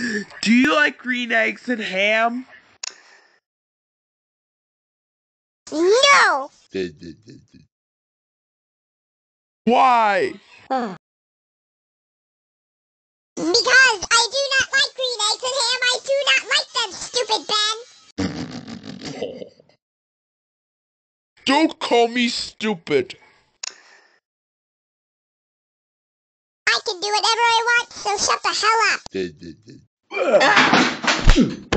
Do you like green eggs and ham? No! Why? Because I do not like green eggs and ham. I do not like them, stupid Ben. Don't call me stupid. I can do whatever I want, so shut the hell up. Ah!